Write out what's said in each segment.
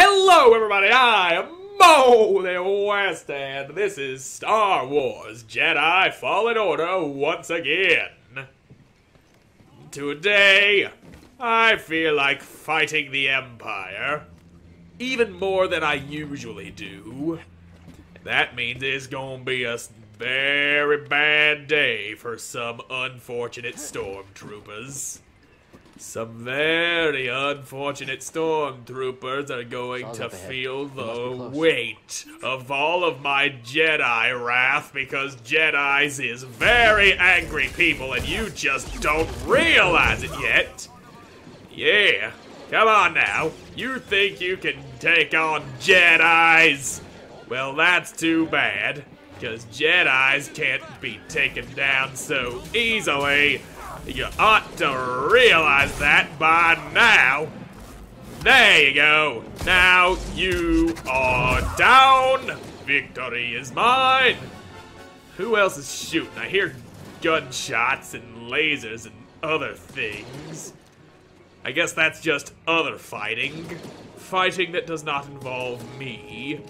Hello, everybody. I am Moldy West, and this is Star Wars Jedi Fallen Order once again. Today, I feel like fighting the Empire, even more than I usually do. That means it's gonna be a very bad day for some unfortunate stormtroopers. Some very unfortunate stormtroopers are going to feel We must be the weight of all of my Jedi wrath because Jedi's is very angry people and you just don't realize it yet. Yeah, come on now. You think you can take on Jedi's? Well, that's too bad, because Jedi's can't be taken down so easily. You ought to realize that by now. There you go. Now you are down. Victory is mine. Who else is shooting? I hear gunshots and lasers and other things. I guess that's just other fighting. Fighting that does not involve me.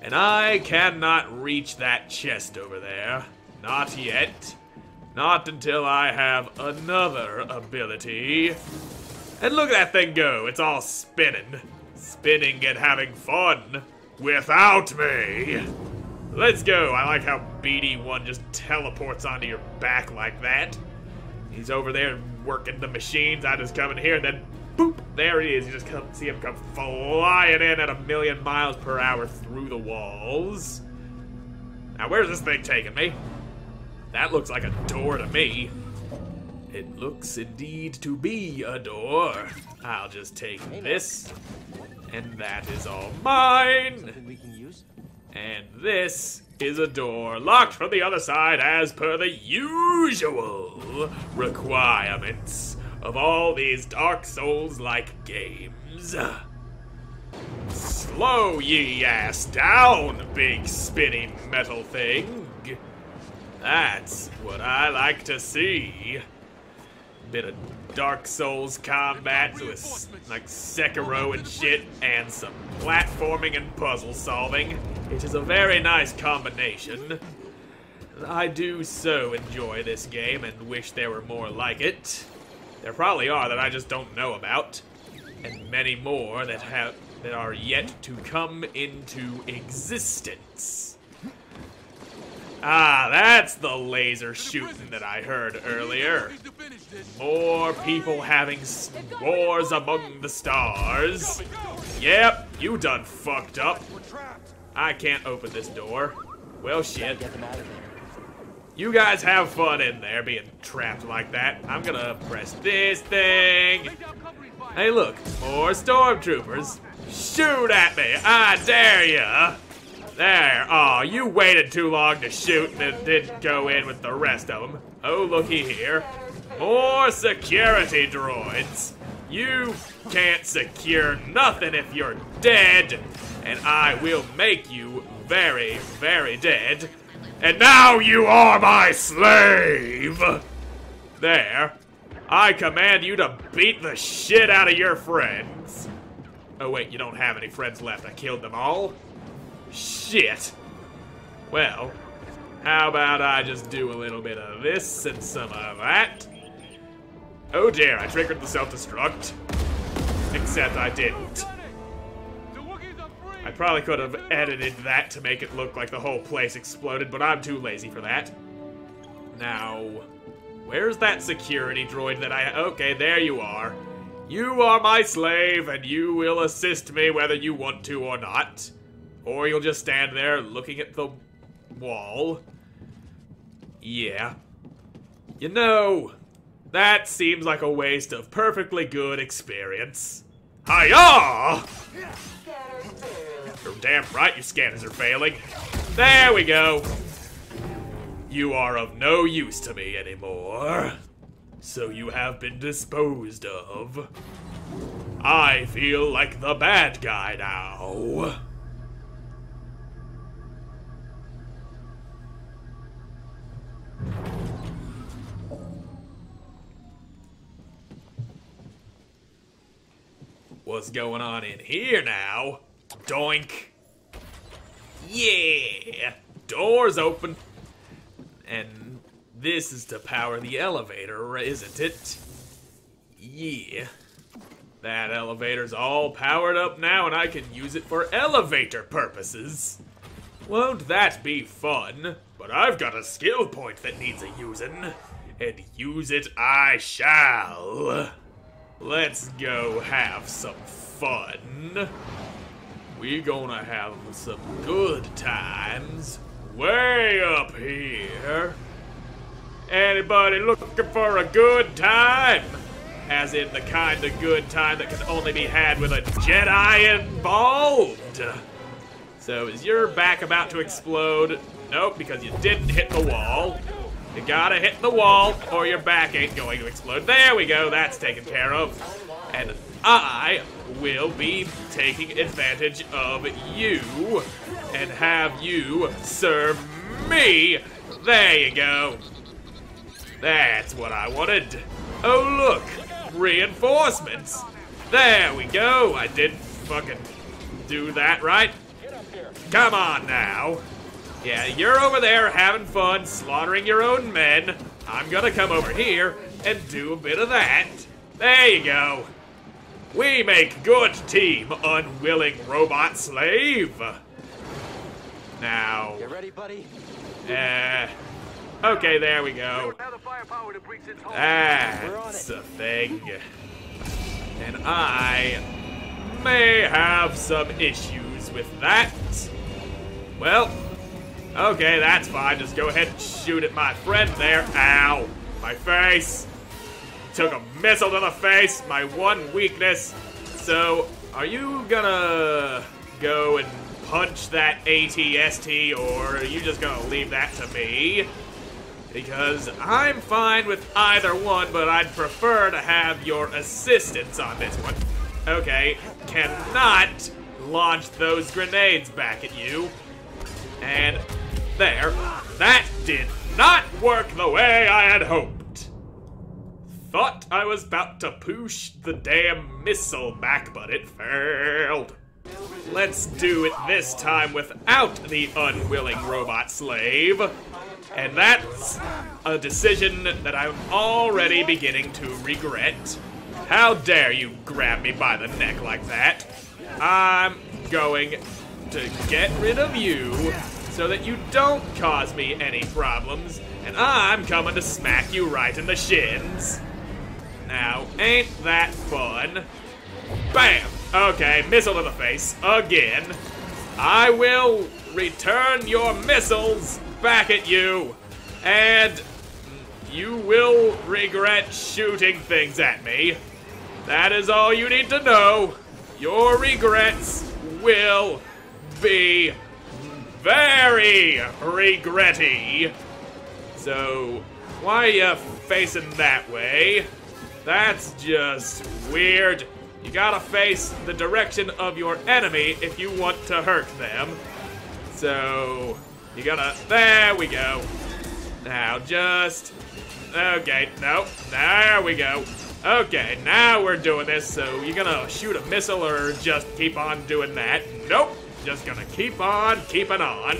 And I cannot reach that chest over there. Not yet. Not until I have another ability. And look at that thing go. It's all spinning. Spinning and having fun. Without me. Let's go. I like how BD1 just teleports onto your back like that. He's over there working the machines. I just come in here and then boop, there he is. You just come, see him come flying in at a million miles per hour through the walls. Now, where's this thing taking me? That looks like a door to me. It looks indeed to be a door. I'll just take this, and that is all mine. Something we can use? And this is a door locked from the other side as per the usual requirements of all these Dark Souls like games. Slow ye ass down, big spinning metal thing. That's what I like to see. Bit of Dark Souls combat with like Sekiro and shit, and some platforming and puzzle solving. It is a very nice combination. I do so enjoy this game and wish there were more like it. There probably are that I just don't know about, and many more that have that are yet to come into existence. Ah, that's the laser shooting that I heard earlier. More people having wars among the stars. Yep, you done fucked up. I can't open this door. Well, shit. Get them out of there. You guys have fun in there being trapped like that. I'm gonna press this thing. Hey, look, more stormtroopers. Shoot at me, I dare ya. There. Aw, you waited too long to shoot and it didn't go in with the rest of them. Oh, looky here. More security droids. You can't secure nothing if you're dead, and I will make you very, very dead. And now you are my slave! There. I command you to beat the shit out of your friends. Oh, wait, you don't have any friends left. I killed them all? Shit. Well, how about I just do a little bit of this and some of that? Oh dear, I triggered the self-destruct. Except I didn't. I probably could have edited that to make it look like the whole place exploded, but I'm too lazy for that. Now, where's that security droid that I. Okay, there you are. You are my slave, and you will assist me whether you want to or not. Or you'll just stand there looking at the wall. Yeah. You know, that seems like a waste of perfectly good experience. Hiya! You're damn right your scanners are failing. There we go. You are of no use to me anymore. So you have been disposed of. I feel like the bad guy now. What's going on in here now? Doink. Yeah! Doors open. And this is to power the elevator, isn't it? Yeah. That elevator's all powered up now, and I can use it for elevator purposes. Won't that be fun? But I've got a skill point that needs a using, and use it I shall. Let's go have some fun. We're gonna have some good times way up here. Anybody looking for a good time? As in the kind of good time that can only be had with a Jedi involved. So is your back about to explode? Nope, because you didn't hit the wall. You gotta hit the wall or your back ain't going to explode. There we go, that's taken care of. And I will be taking advantage of you and have you serve me. There you go. That's what I wanted. Oh, look, reinforcements. There we go. I didn't fucking do that right. Come on now. Yeah, you're over there having fun, slaughtering your own men. I'm gonna come over here and do a bit of that. There you go. We make good team, unwilling robot slave. Now. You ready, buddy? Uh. Okay, there we go. That's a thing. And I may have some issues with that. Well, okay, that's fine. Just go ahead and shoot at my friend there. Ow. My face. Took a missile to the face, my one weakness. So, are you gonna go and punch that ATST, or are you just gonna leave that to me? Because I'm fine with either one, but I'd prefer to have your assistance on this one. Okay, cannot launch those grenades back at you. And there, that did not work the way I had hoped. Thought I was about to push the damn missile back, but it failed. Let's do it this time without the unwilling robot slave. And that's a decision that I'm already beginning to regret. How dare you grab me by the neck like that? I'm going to get rid of you so that you don't cause me any problems, and I'm coming to smack you right in the shins. Now, ain't that fun? Bam! Okay, missile to the face, again. I will return your missiles back at you, and you will regret shooting things at me. That is all you need to know. Your regrets will be very regretty. So, why are you facing that way? That's just weird. You gotta face the direction of your enemy if you want to hurt them. So, you gotta. There we go. Now, just. Okay, no. There we go. Okay, now we're doing this, so you're gonna shoot a missile or just keep on doing that? Nope. Just gonna keep on keeping on.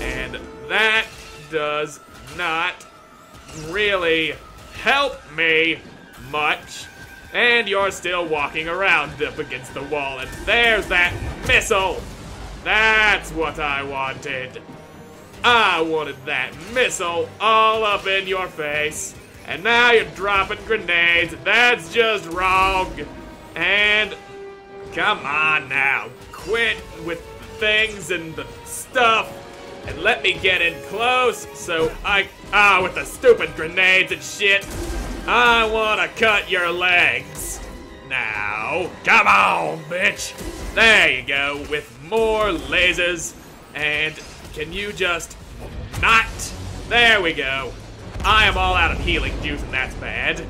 And that does not really help me much. And you're still walking around up against the wall, and there's that missile! That's what I wanted. I wanted that missile all up in your face. And now you're dropping grenades. That's just wrong. And come on now. Quit with things and the stuff. And let me get in close so I. Ah, with the stupid grenades and shit. I wanna cut your legs. Now, come on, bitch. There you go, with more lasers. And can you just not? There we go. I am all out of healing juice, and that's bad.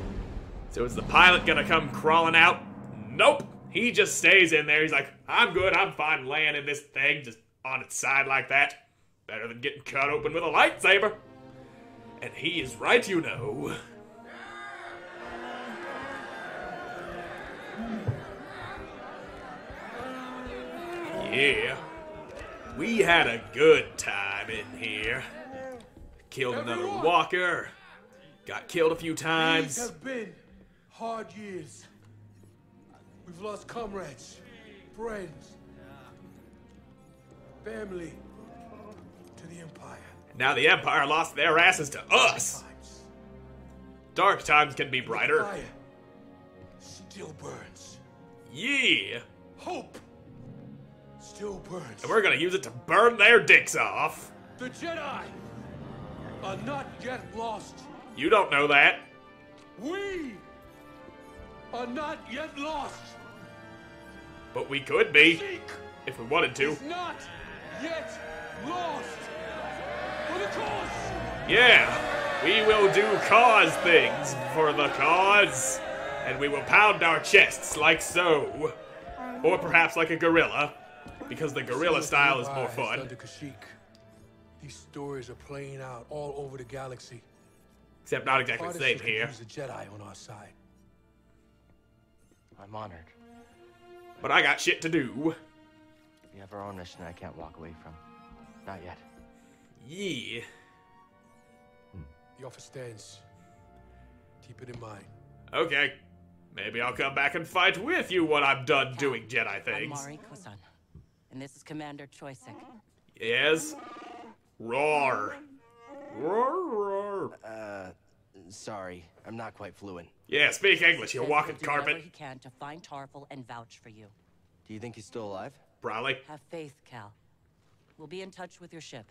So is the pilot gonna come crawling out? Nope. He just stays in there. He's like, I'm good, I'm fine laying in this thing just on its side like that. Better than getting cut open with a lightsaber. And he is right, you know. Yeah. We had a good time in here. Killed another walker. Got killed a few times. These have been hard years. We've lost comrades, friends, family to the Empire. Now the Empire lost their asses to us. Dark times can be brighter. Fire still burns. Yeah. Hope still burns. And we're gonna use it to burn their dicks off. The Jedi are not yet lost. You don't know that. We are not yet lost. But we could be if we wanted to. not yet lost. For the cause. Yeah. We will do cause things for the cause. And we will pound our chests like so. Or perhaps like a gorilla. Because the gorilla style is more fun. Under Kashyyyk. These stories are playing out all over the galaxy. Except not exactly the Hardest same to here. confuse the Jedi on our side. I'm honored. But I got shit to do. We have our own mission I can't walk away from. Not yet. Yeah. The offer stands. Keep it in mind. Okay. Maybe I'll come back and fight with you when I'm done doing Jedi I'm things. Mari Kosan, and this is Commander Choyyssyk. Yes? Roar. Roar, roar. Uh, sorry. I'm not quite fluent. Yeah, speak English, you Says walking he'll do carpet. he can to find Tarful and vouch for you. Do you think he's still alive? Probably. Have faith, Cal. We'll be in touch with your ship.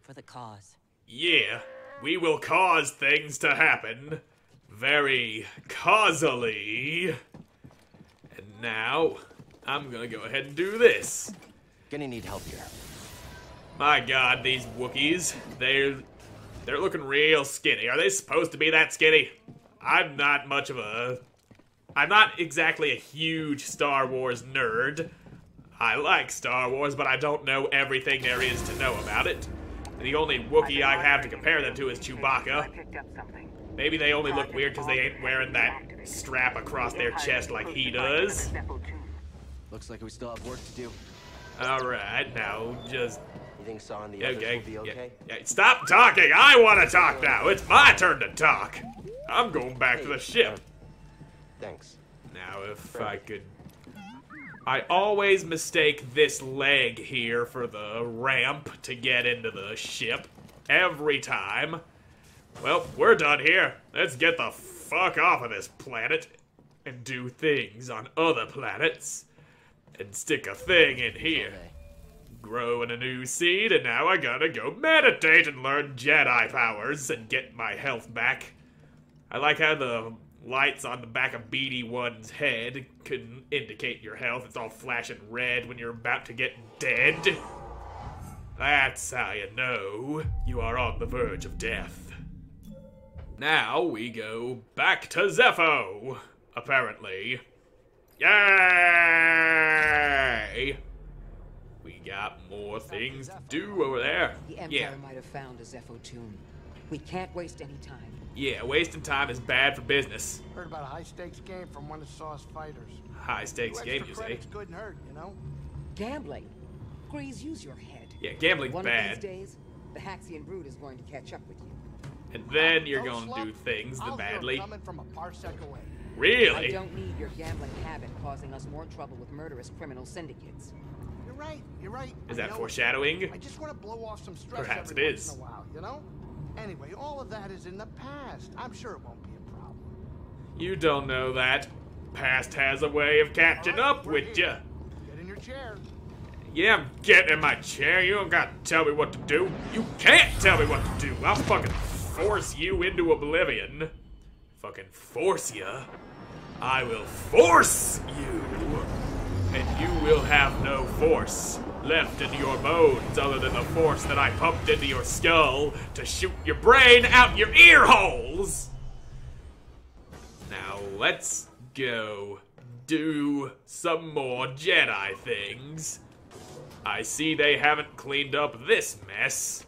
For the cause. Yeah, we will cause things to happen. Very causally. And now, I'm gonna go ahead and do this. Gonna need help here. My god, these Wookiees, they're they're looking real skinny. Are they supposed to be that skinny? I'm not much of a I'm not exactly a huge Star Wars nerd. I like Star Wars, but I don't know everything there is to know about it. The only Wookiee I have to compare them to is Chewbacca. Maybe they only look weird because they ain't wearing that strap across their chest like he does. Looks like we still have work to do. Alright, now just You think Saw and the others Okay. will be okay? yeah. Stop talking. I want to talk now. It's my turn to talk. I'm going back to the ship. Uh, thanks. Now, if I could. I always mistake this leg here for the ramp to get into the ship. Every time. Well, we're done here. Let's get the fuck off of this planet and do things on other planets. And stick a thing in here Okay. Growing a new seed, and now I gotta go meditate and learn Jedi powers and get my health back. I like how the lights on the back of BD1's head can indicate your health. It's all flashing red when you're about to get dead. That's how you know you are on the verge of death. Now we go back to Zeffo, apparently. Yay! We got more things to do over there. The Empire Yeah, might have found a Zeffo tomb. We can't waste any time. yeah, wasting time is bad for business. Heard about a high stakes game from one of Saw's fighters. High stakes Two game, extra you say? credits couldn't hurt, you know? Gambling. Greez, use your head. Yeah, gambling's One of these days, the Haxion brood is going to catch up with you. And then you're gonna do things the I'll hear 'em badly. coming from a parsec away. Really? I don't need your gambling habit causing us more trouble with murderous criminal syndicates. Right. You're right. Is that it. foreshadowing? I just want to blow off some stress Perhaps every it once is. in a while, you know? Anyway, all of that is in the past. I'm sure it won't be a problem. You don't know that. Past has a way of catching right, up with you. Get in your chair. Yeah, I'm getting in my chair. You don't gotta tell me what to do. You can't tell me what to do. I'll fucking force you into oblivion. Fucking force you. I will force you. And you will have no force left in your bones other than the force that I pumped into your skull to shoot your brain out your ear holes. Now let's go do some more Jedi things. I see they haven't cleaned up this mess.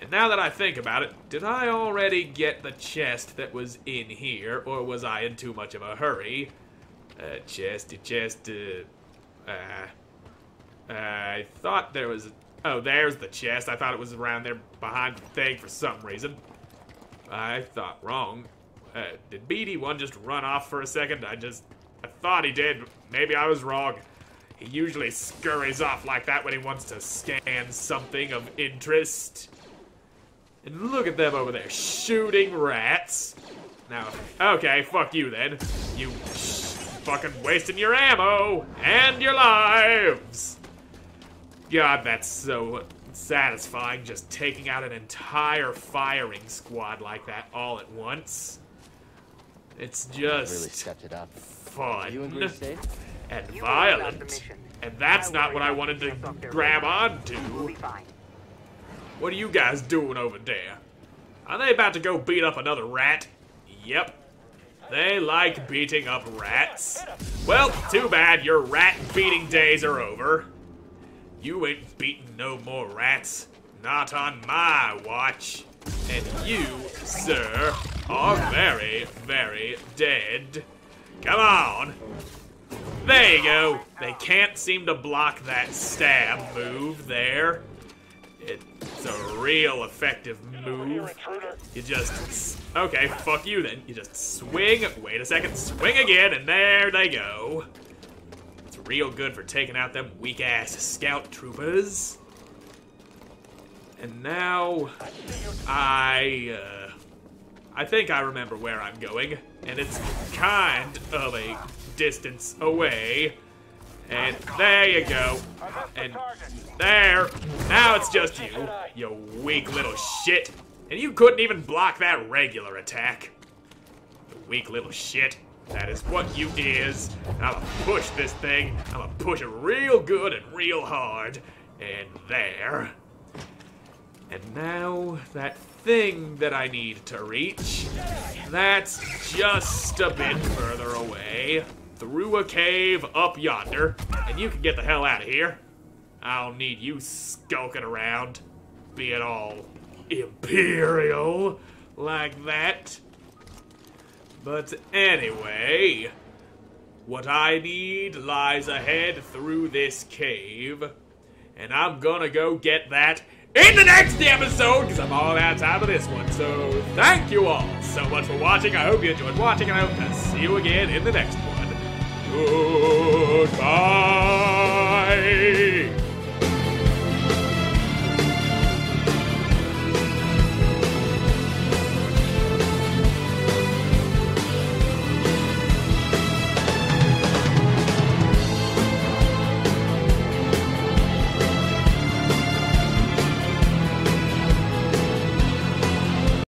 And now that I think about it, did I already get the chest that was in here, or was I in too much of a hurry? Uh, chesty chest, uh, uh, I thought there was. Oh, there's the chest. I thought it was around there behind the thing for some reason. I thought wrong. Uh, did BD1 just run off for a second? I just. I thought he did. Maybe I was wrong. He usually scurries off like that when he wants to scan something of interest. And look at them over there shooting rats. Now, okay, fuck you then. You fucking wasting your ammo and your lives. God, that's so satisfying just taking out an entire firing squad like that all at once. It's just Really stepped it up. fun You and Greez and You worry about the violent. And that's I'll not what I wanted to yourself up there, grab Red. onto. We'll be fine. What are you guys doing over there? Are they about to go beat up another rat? Yep. They like beating up rats. Well, too bad your rat beating days are over. You ain't beating no more rats. Not on my watch. And you, sir, are very, very dead. Come on. There you go. They can't seem to block that stab move there. It's a real effective move. You just. Okay, fuck you then. You just swing. Wait a second. Swing again, and there they go. It's real good for taking out them weak ass scout troopers. And now. I. Uh, I think I remember where I'm going, and it's kind of a distance away. And there you go. And there. Now it's just you, you weak little shit. And you couldn't even block that regular attack. You weak little shit. That is what you is. And I'm gonna push this thing. I'm gonna push it real good and real hard. And there. And now that thing that I need to reach, that's just a bit further away. Through a cave up yonder, and you can get the hell out of here. I don't need you skulking around, being all imperial like that. But anyway, what I need lies ahead through this cave, and I'm gonna go get that in the next episode because I'm all out of time for this one. So thank you all so much for watching. I hope you enjoyed watching, and I hope to see you again in the next one. Goodbye.